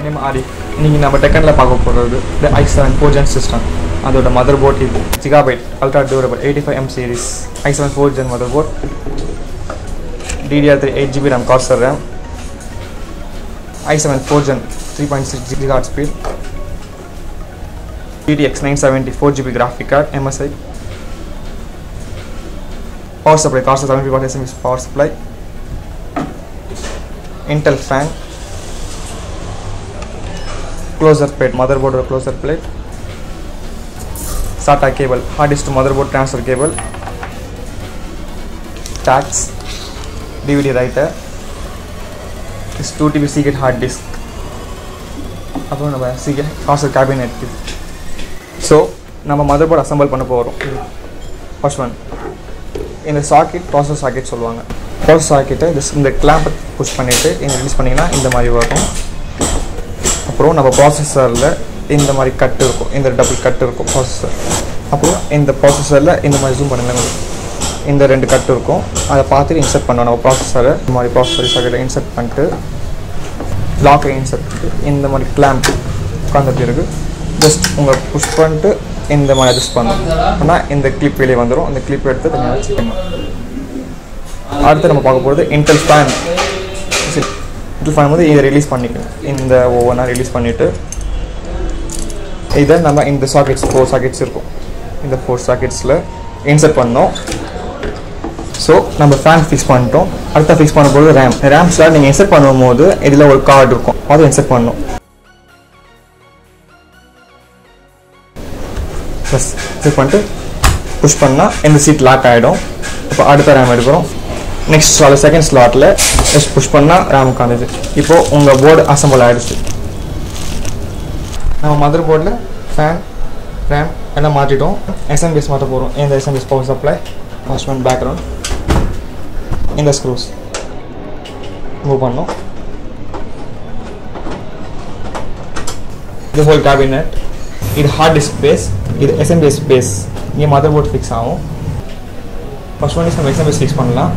Name ஆரி இன்னைக்கு நம்ம டெக்கனில் பார்க்க போகிறது இந்த I seven four gen system அதோட மதர் போர்ட் இது Gigabyte ultra durable eighty five M series I seven four gen mother board DDR three eight GB RAM Corsair RAM I seven four gen three point six GB hard speed DDX nine seventy four GB graphic card MSI power supply Corsair seventy watt SMS power supply Intel fan closer plate motherboard closer plate SATA cable hard disk to motherboard transfer cable tags DVD writer this 2 TB Seagate hard disk அப்புறம் நம்ம சீக்கிரம் hostel cabinet so நம்ம mother board assemble பண்ண போகிறோம் first one இந்த socket process socket சொல்லுவாங்க process சாக்கெட்டை இந்த இந்த கிளாம்பை புஷ் பண்ணிவிட்டு இங்கே ரிலீஸ் பண்ணிங்கன்னா இந்த மாதிரி வரும் அப்புறம் நம்ம ப்ராசஸரில் இந்த மாதிரி கட் இருக்கும். இந்த டபுள் கட் இருக்கும் ப்ராசஸர் அப்புறம் இந்த ப்ராசஸரில் இந்த மாதிரி ஜூம் பண்ணுங்க. இந்த ரெண்டு கட் இருக்கும். அதை பார்த்துட்டு இன்சர்ட் பண்ணணும். நம்ம ப்ராசஸரை இந்த மாதிரி ப்ராசஸர் சாக்கெட்டை இன்சர்ட் பண்ணிட்டு லாக்கை இன்சர்ட் பண்ணிட்டு இந்த மாதிரி கிளாம்ப் உட்காந்த பிறகு ஜஸ்ட் உங்கள் புஷ் பண்ணிட்டு இந்த மாதிரி அட்ஜஸ்ட் பண்ணணும். ஆனால் இந்த கிளிப் வெளியே வந்துடும் அந்த கிளிப் எடுத்து தனியாக வச்சுக்கணும். அடுத்து நம்ம பார்க்க போகிறது இன்டெல் ஃபேன் இது ஃபேன் வந்து இதை ரிலீஸ் பண்ணிக்கணும். இந்த ஒவ்வொன்றா ரிலீஸ் பண்ணிவிட்டு இதை நம்ம இந்த சாக்கெட்ஸ் ஃபோர் சாக்கெட்ஸ் இருக்கும். இந்த ஃபோர் சாக்கெட்ஸில் இன்சர்ட் பண்ணோம். ஸோ நம்ம ஃபேன் ஃபிக்ஸ் பண்ணிட்டோம். அடுத்த ஃபிக்ஸ் பண்ணும்போது ரேம் ரேம்ஸில் நீங்கள் இன்சர்ட் பண்ணும்போது இதில் ஒரு கார்டு இருக்கும். அதை இன்சர்ட் பண்ணணும். ப்ளஸ் ஃபிக்ஸ் பண்ணிட்டு புஷ் பண்ணால் இந்த சீட் லாக் ஆகிடும் இப்போ அடுத்த ரேம் எடுக்கிறோம். நெக்ஸ்ட் ஸ்லாட் செகண்ட் ஸ்லாட்டில் ஜஸ்ட் புஷ் பண்ணால் ரேம் உட்காந்துச்சு இப்போது உங்கள் போர்டு அசம்பிள் ஆகிடுச்சு நம்ம மதர் போர்டில் ஃபேன் ரேம் எல்லாம் மாற்றிட்டோம் எஸ்எம்பிஎஸ் மாற்ற போகிறோம் இந்த SMPS power supply first one background இந்த ஸ்க்ரூஸ் மூவ் பண்ணோம் இது ஹோல் கேபினெட் இது ஹார்ட் டிஸ்க் பேஸ் இது எஸ்எம்பிஎஸ் பேஸ் இங்கே மதர் போர்ட் ஃபிக்ஸ் ஆகும் ஃபர்ஸ்ட் ஒன் இஸ் நம்ம எஸ்எம்பிஎஸ் ஃபிக்ஸ் பண்ணலாம்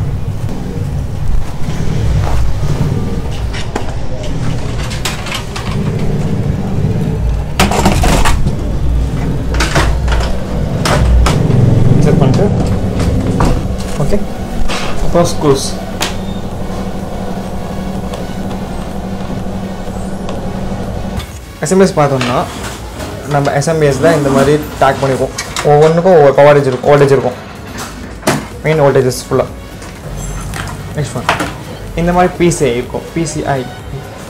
செட் பண்ணிட்டு ஓகே அப்புறம் ஸ்க்ரூஸ் எஸ்எம்பிஎஸ் பார்த்தோம்னா நம்ம எஸ்எம்பிஎஸில் இந்த மாதிரி டேக் பண்ணியிருக்கோம் ஒவ்வொன்றுக்கும் ஒவ்வொரு கவரேஜ் இருக்கும் வோல்டேஜ் இருக்கும். மெயின் வோல்டேஜஸ் ஃபுல்லாக நெக்ஸ்ட் ஒன் இந்த மாதிரி பிசிஐ இருக்கும். பிசிஐ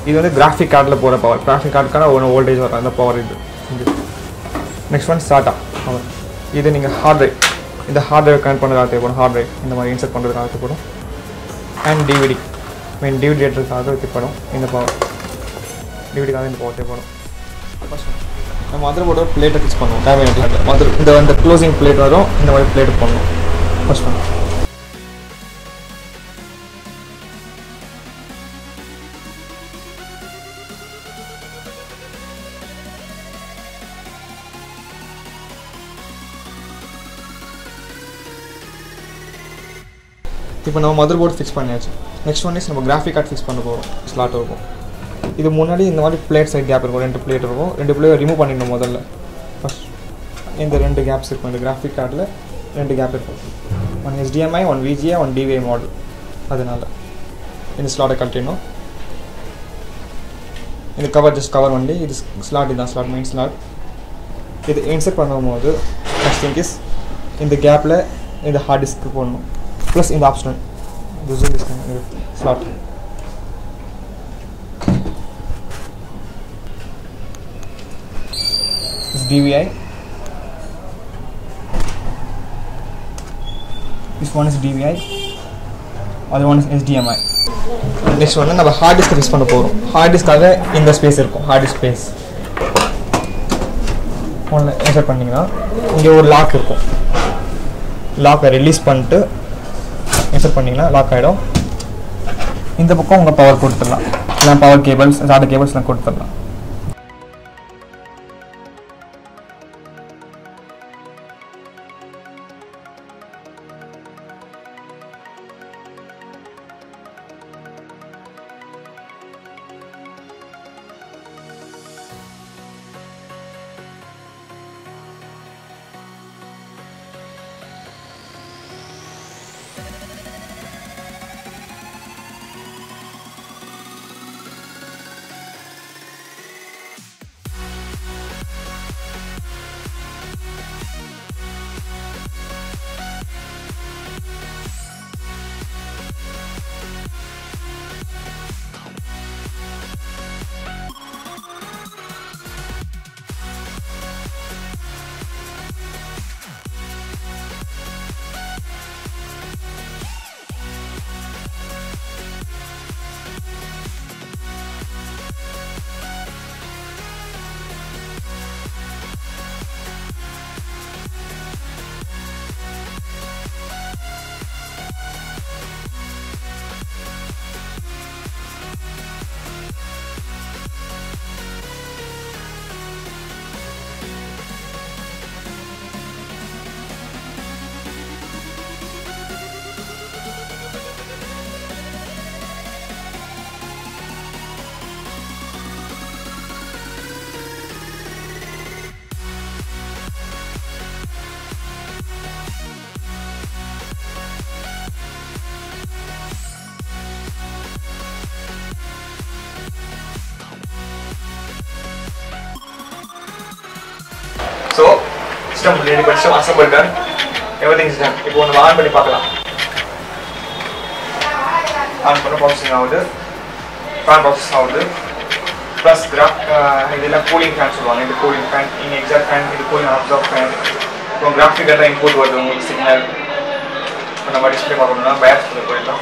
இது வந்து கிராஃபிக் கார்டில் போகிற பவர் கிராஃபிக் கார்டுக்கான ஒன்று வோல்டேஜ் வரும். அந்த பவர் இது. நெக்ஸ்ட் ஒன் ஸ்டார்டா பவர் இது நீங்கள் ஹார்ட் ட்ரைவ் இந்த ஹார்ட் ட்ரைவ் கனெக்ட் பண்ணுறதுக்காக தேவைப்படும் ஹார்ட் ட்ரைவ் இந்த மாதிரி இன்சர்ட் பண்ணுறதுக்காக தேவைப்படும் அண்ட் டிவிடி மெயின் டிவிடி ஏற்றதுக்காக தேவைப்படும் இந்த பவர் டிவிடிக்காக இந்த பவர் தேவைப்படும் ஃபர்ஸ்ட் நம்ம மதுரை போர்டோட பிளேட்டை ஃபிக்ஸ் பண்ணுவோம். கேபினெட்டில் மதுரை இந்த இந்த க்ளோசிங் பிளேட் வரும். இந்த மாதிரி பிளேட் பண்ணணும் ஃபஸ்ட் பண்ணுவோம் இப்போ நம்ம மதர் போர்டு ஃபிக்ஸ் பண்ணியாச்சு. நெக்ஸ்ட் ஒன் இஸ் நம்ம கிராஃபிக் கார்டு ஃபிக்ஸ் பண்ண போகிறோம் ஸ்லாட் இருக்கும். இது முன்னாடி இந்த மாதிரி பிளேட் சைட் கேப் இருக்கும். ரெண்டு பிளேட் இருக்கும். ரெண்டு பிளேட் ரிமூவ் பண்ணிடணும் முதல்ல. ஃபஸ்ட் இந்த ரெண்டு கேப்ஸ் இருக்கும். இந்த கிராஃபிக் கார்டில் ரெண்டு கேப் இருக்கும். One HDMI one VGA one DVI model அதனால் இந்த ஸ்லாட்டை கழட்டிடணும். இந்த கவர் ஜஸ்ட் கவர் வண்டி இது ஸ்லாட் இதுதான் ஸ்லாட் மெயின் ஸ்லாட் இது இன்செர்ட் பண்ணும்போது நெக்ஸ்ட் திங்க் இஸ் இந்த கேப்பில் இந்த ஹார்ட் டிஸ்க் போடணும். ப்ளஸ் இந்த ஆப்ஷனல் இந்த zoom disk slot is DVI. This one is DVI. Other one is HDMI. Next வந்து நம்ம ஹார்ட் டிஸ்க் ஃபிக்ஸ் பண்ண போகிறோம் ஹார்ட் டிஸ்க்காக இந்த ஸ்பேஸ் இருக்கும். ஹார்ட் டிஸ்க் ஸ்பேஸ் ஃபோனில் இன்சர்ட் பண்ணிங்கன்னா இங்கே ஒரு லாக் இருக்கும். லாக்கை ரிலீஸ் பண்ணிட்டு இன்சர்ட் பண்ணிங்கன்னா லாக் ஆகிடும் இந்த பக்கம் உங்கள் பவர் கொடுத்துடலாம். இல்லை பவர் கேபிள்ஸ் சாட்டர் கேபிள்ஸ்லாம் கொடுத்துடலாம். system leading question awesome burger everything is done If you want to learn, you can see. processing இப்போ fan ஆன் பண்ணி பார்க்கலாம் ஆன் பண்ண ப்ராசஸிங் ஆகுது ஃபேன் ப்ராசஸ் ஆகுது ப்ளஸ் கிராஃப் இதெல்லாம் கூலிங் ஃபேன் சொல்லுவாங்க இது கூலிங் ஃபேன் இங்கே எக்ஸாக்ட் ஃபேன் இது கூலிங் அப்சார்ப் ஃபேன் இப்போ கிராஃபிக்கெல்லாம் இம்போர்ட் வருது உங்களுக்கு bias. இப்போ is டிஸ்பிளே bias. பயாஸ்க்கு is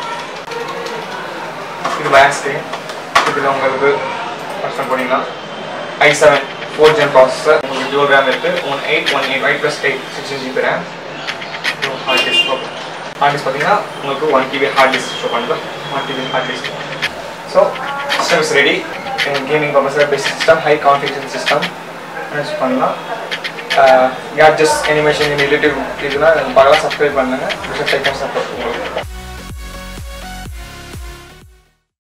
இது bias. இதில் is person bias. i7 4 gen processor உங்களுக்கு dual RAM இருக்கு 1818 i plus 8 16GB RAM hard disk hard disk பார்த்தீங்கன்னா உங்களுக்கு 1 GB ஹார்ட் டிஸ்க் ஷோ பண்ணுது 1 GB hard disk so system is ready gaming பர்பஸில் best system high configuration system use பண்ணலாம் gadgets animation relative இதெல்லாம் பார்க்கலாம் subscribe பண்ணுங்கள் subscribe support உங்களுக்கு